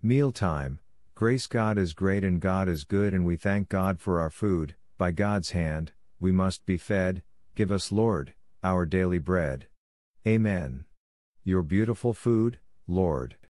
Mealtime, Grace God is great and God is good, and we thank God for our food, by God's hand, we must be fed, give us, Lord, our daily bread. Amen. Your beautiful food, Lord.